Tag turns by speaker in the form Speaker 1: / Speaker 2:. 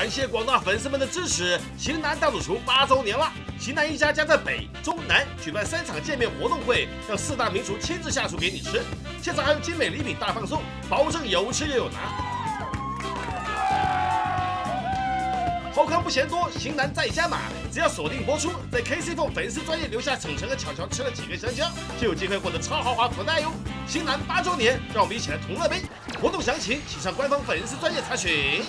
Speaker 1: 感谢广大粉丝们的支持型男大主厨八周年了。型男一家将在北中南举办三场见面活动会让四大名厨亲自下厨给你吃。现场还有精美礼品大放送保证有吃又有拿。好看不嫌多型男在加码只要锁定播出在 KC 凤粉丝专业留下橙橙和巧巧吃了几个香蕉就有机会获得超豪华福袋哟。型男八周年让我们一起来同乐杯。活动详情请上官方粉丝专业查询。